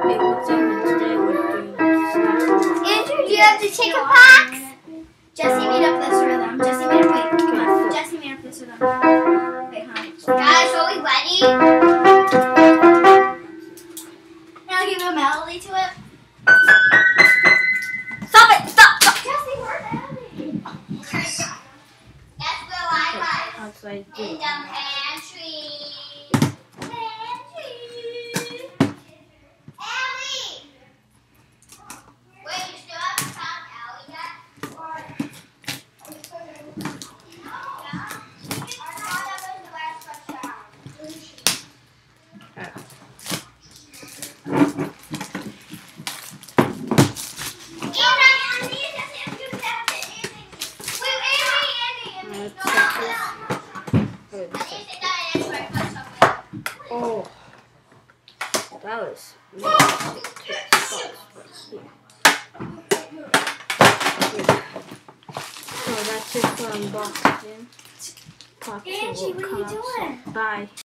Andrew, do you have the chicken pox? Jesse made up this rhythm. Jesse made up. Wait, come on. Jesse made up this rhythm. Wait? Guys, are we ready? I'll give a melody to it. Stop it! Stop! Stop! Jesse, we're ready. That's where I was. Outside. In the. Pantry. Oh, so that's it for unboxing. Angie, what are you doing? Bye.